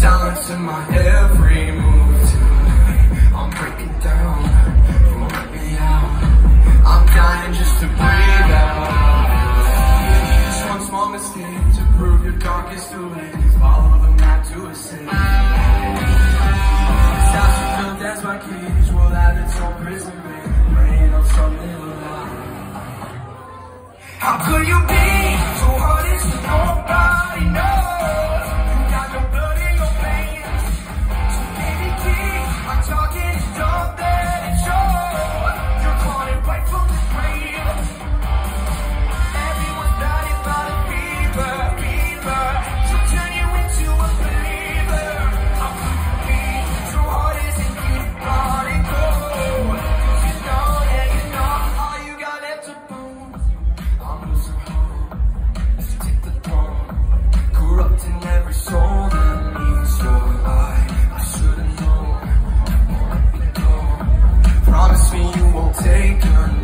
Silence in my every move tonight. I'm breaking down, you won't let me out. I'm dying just to breathe out. Just one small mistake to prove your darkest doings. Follow the map to a sin. Built as my cage, its on something alive. How could you be so hard as to know girl.